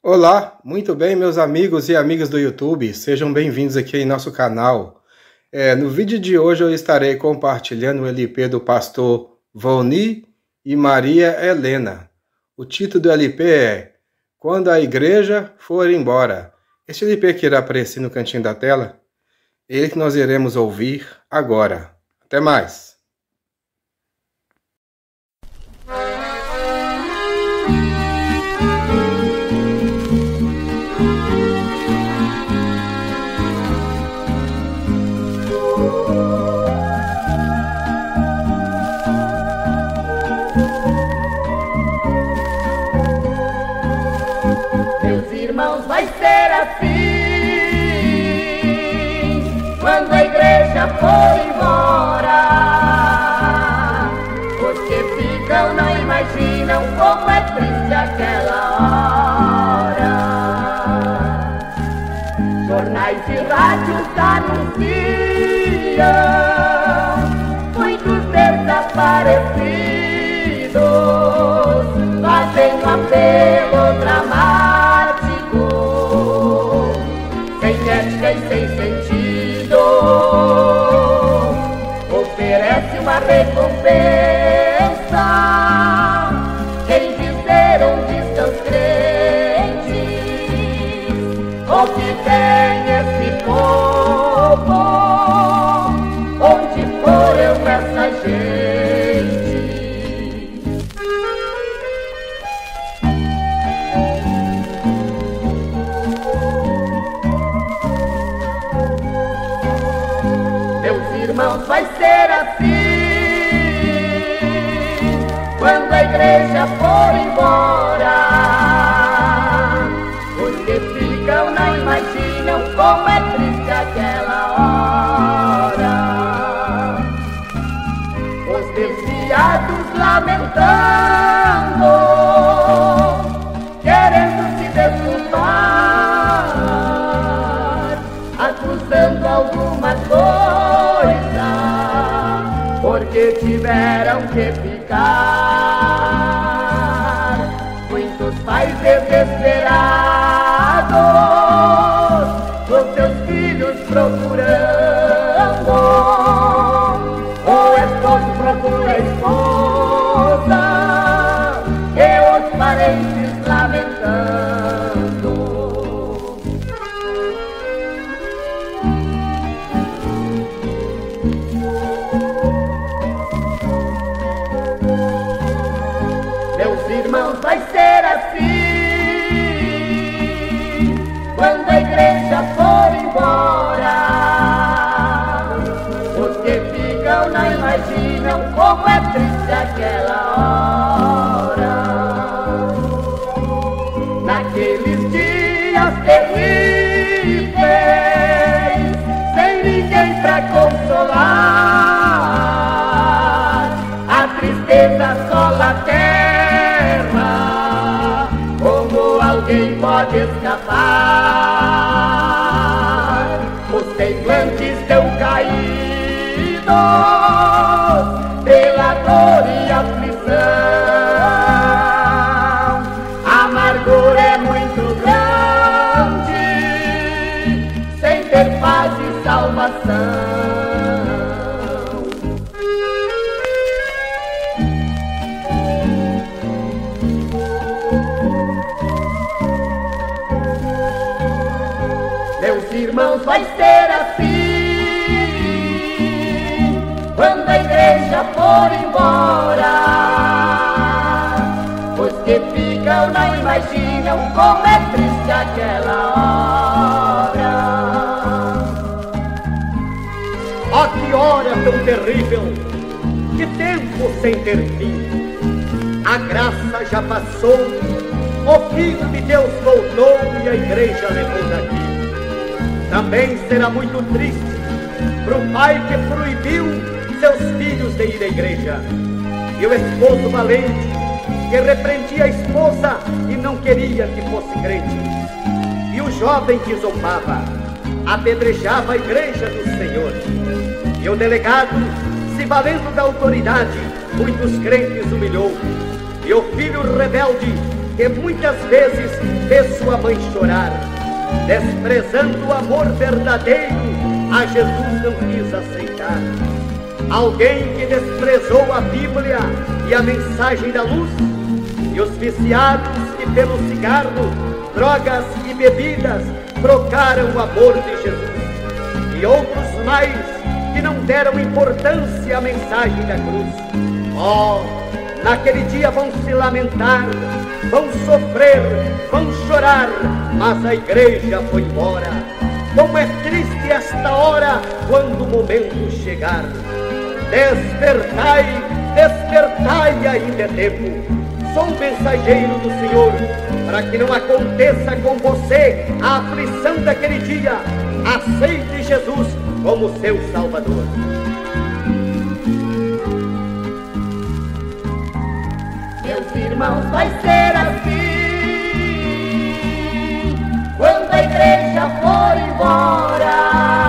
Olá, muito bem, meus amigos e amigas do YouTube, sejam bem-vindos aqui em nosso canal. É, no vídeo de hoje eu estarei compartilhando o LP do pastor Voni e Maria Helena. O título do LP é Quando a Igreja For Embora. Este LP que irá aparecer no cantinho da tela, ele que nós iremos ouvir agora. Até mais! Imaginam como é triste aquela hora. Jornais e rádios anunciam muitos desaparecidos, fazendo apelo dramático. sem sentido. Oferece uma recompensa. 라 caídos pela dor e aflição. A amargura é muito grande, sem ter paz e salvação. Meus irmãos, vai ser assim quando a igreja for embora. Os que ficam não imaginam como é triste aquela hora. Oh, que hora tão terrível! Que tempo sem ter fim! A graça já passou, o Filho de Deus voltou e a igreja levou daqui. Também será muito triste para o pai que proibiu seus filhos de ir à igreja. E o esposo valente que repreendia a esposa e não queria que fosse crente. E o jovem que zombava, apedrejava a igreja do Senhor. E o delegado, se valendo da autoridade, muitos crentes humilhou. E o filho rebelde que muitas vezes fez sua mãe chorar, desprezando o amor verdadeiro, a Jesus não quis aceitar. Alguém que desprezou a Bíblia e a mensagem da luz, e os viciados que pelo cigarro, drogas e bebidas trocaram o amor de Jesus, e outros mais que não deram importância à mensagem da cruz. Oh, naquele dia vão se lamentar, vão sofrer, vão chorar, mas a igreja foi embora. Como é triste esta hora quando o momento chegar. Despertai, despertai, ainda é tempo. Sou mensageiro do Senhor, para que não aconteça com você a aflição daquele dia. Aceite Jesus como seu Salvador. Meus irmãos, vai ser assim. Quando a igreja for embora,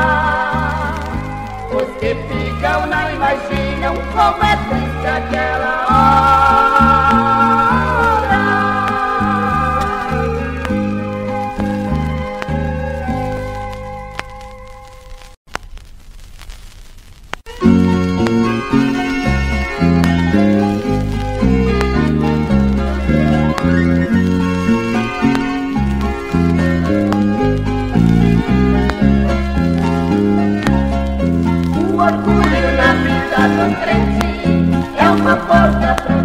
imaginam como é é uma porta pro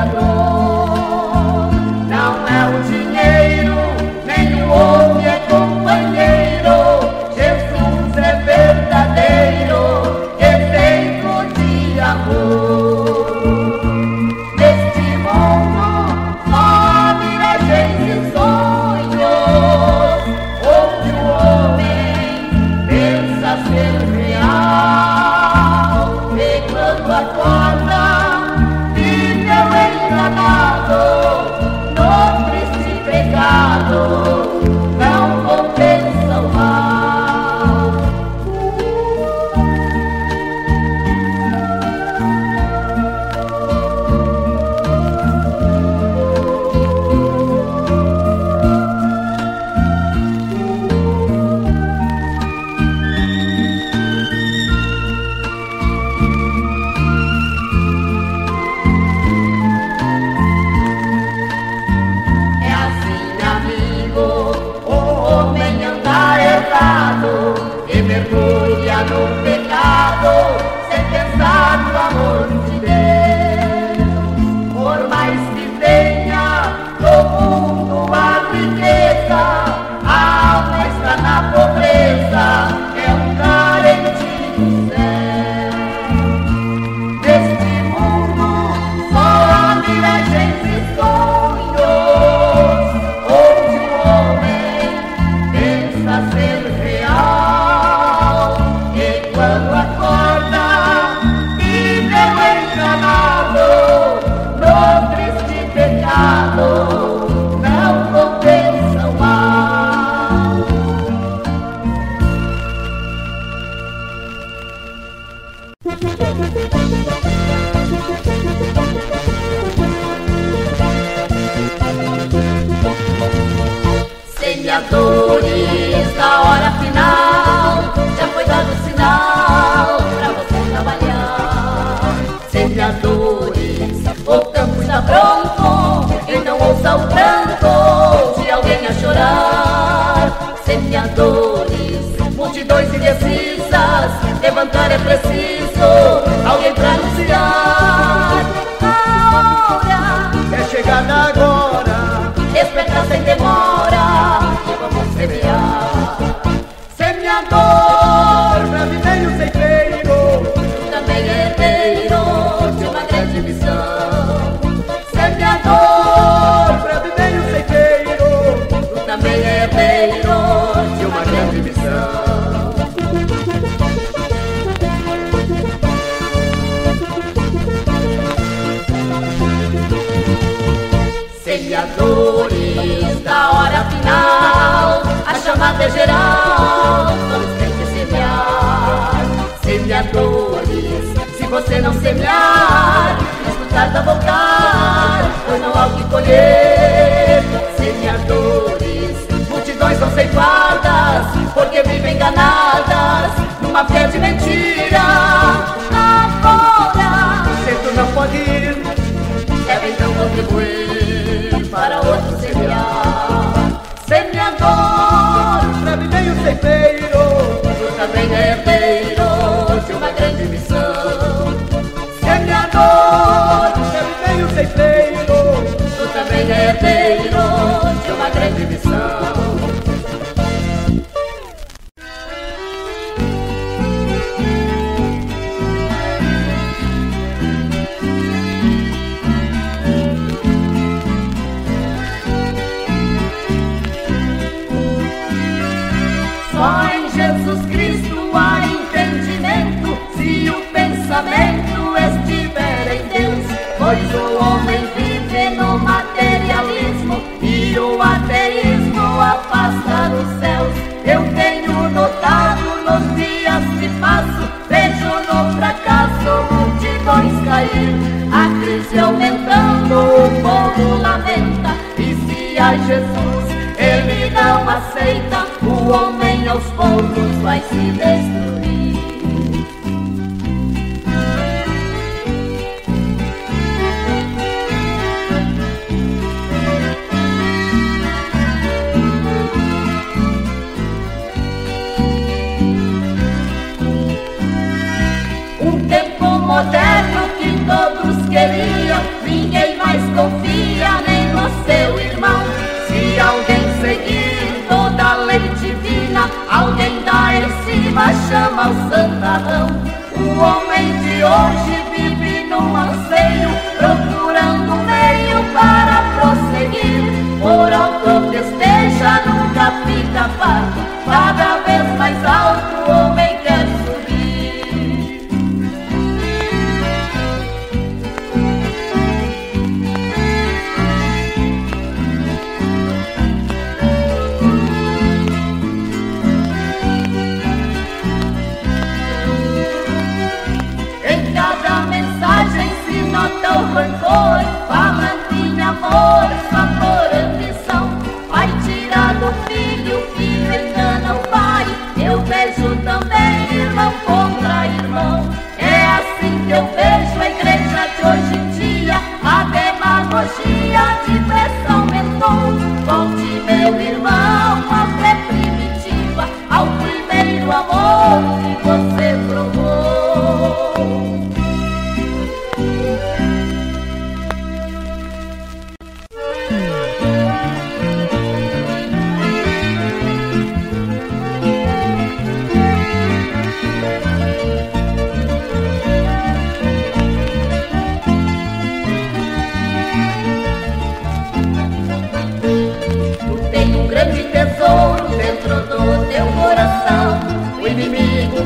I Semeadores da hora final, já foi dado o sinal pra você trabalhar. Semeadores, o campo está pronto, então ouça o pranto de alguém a chorar. Semeadores, multidões indecisas, levantar é preciso começou alguém pra anunciar a hora. É chegada agora, espera sem demora vamos semear. Semeador, brasileiro ceifeiro, também é herdeiro de uma grande missão. Semeador, brasileiro ceifeiro, também é herdeiro de uma grande missão. nada voltar, pois não há o que colher. Semeadores, multidões não ceifadas, porque vivem enganadas numa fé de mentira. Agora, se tu não pode ir, é deve então contribuir para outro semear. Semeador, breve meio ceifeiro, tu também é so.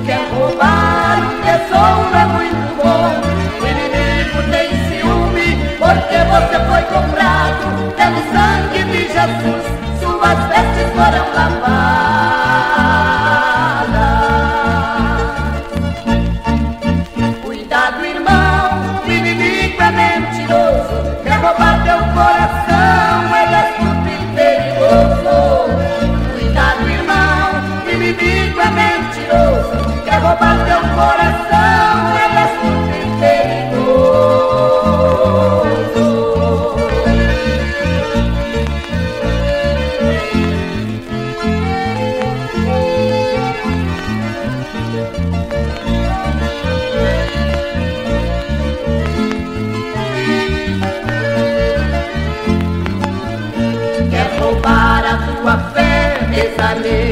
que Dale.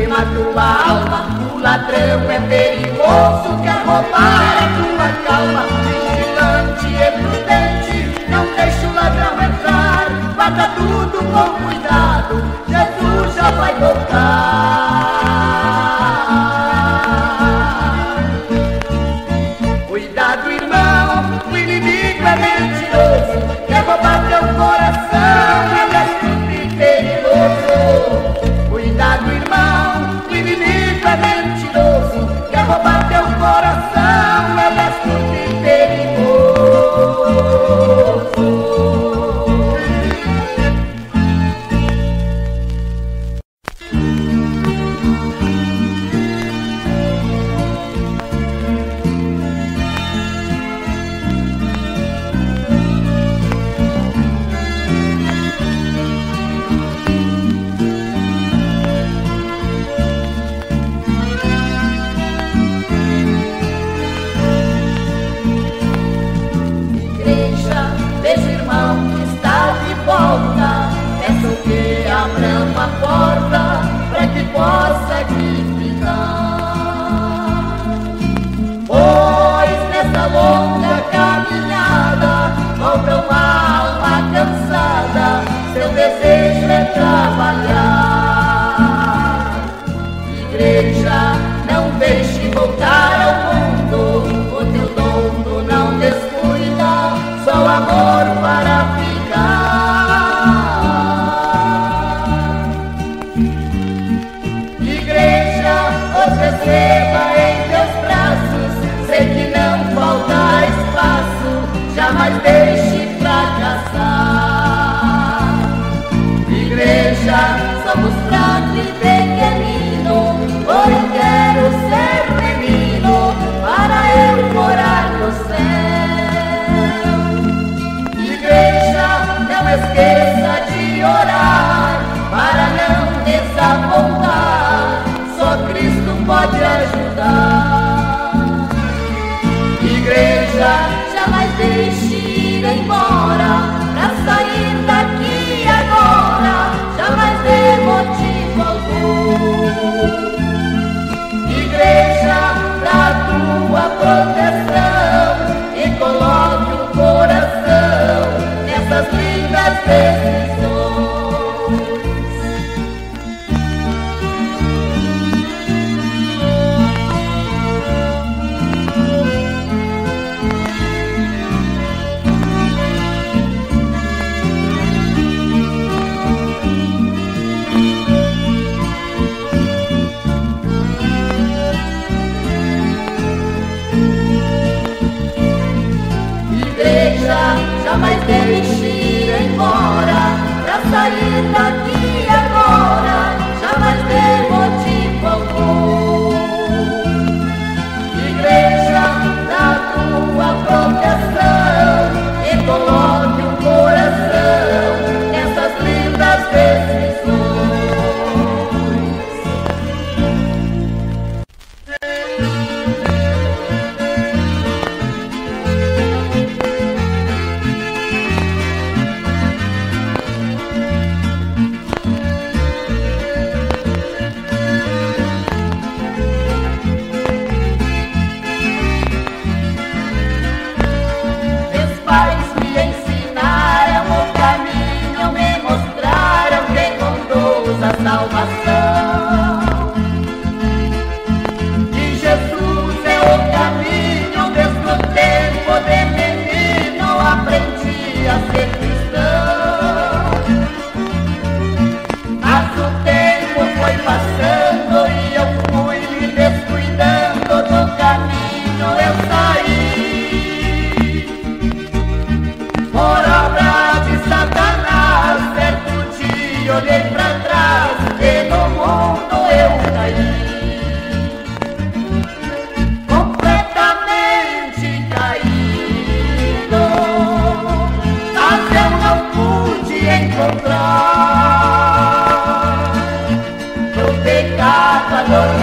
Pecado.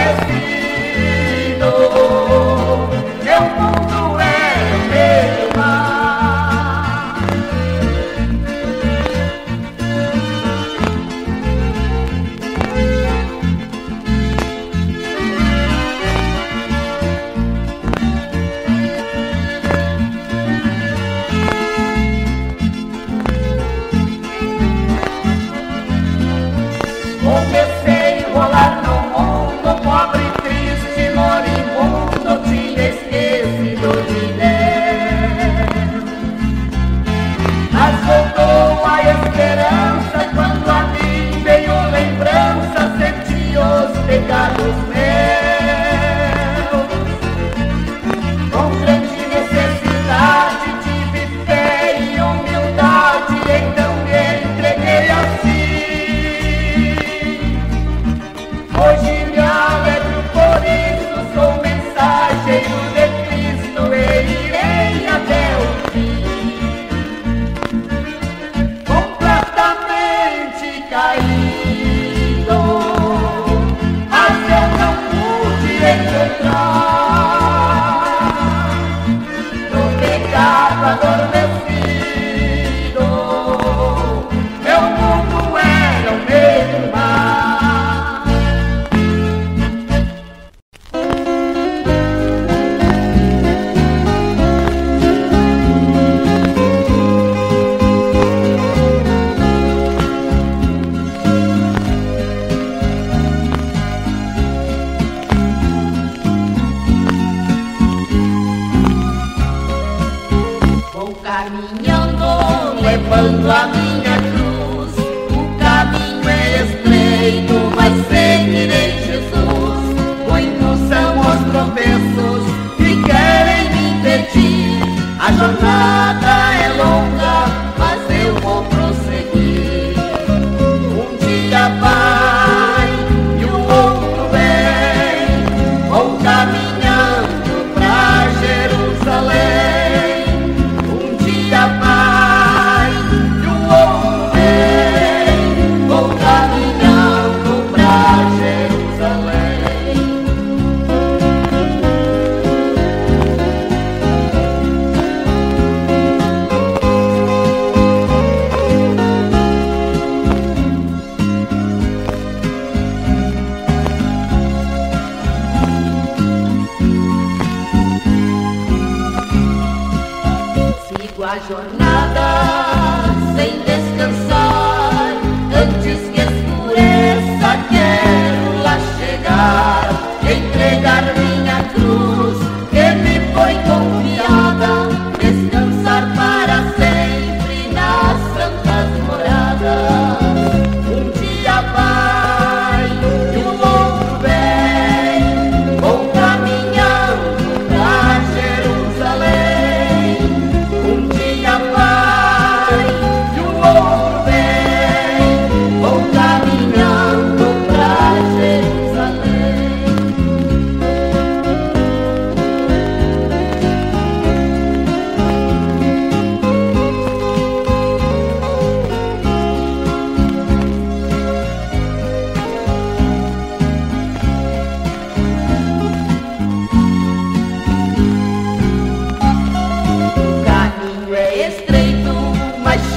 É levando a minha cruz. O caminho é estreito, mas seguirei Jesus. Muitos são os tropeços que querem me impedir a jornada. a jornada.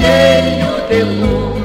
cheio de luz.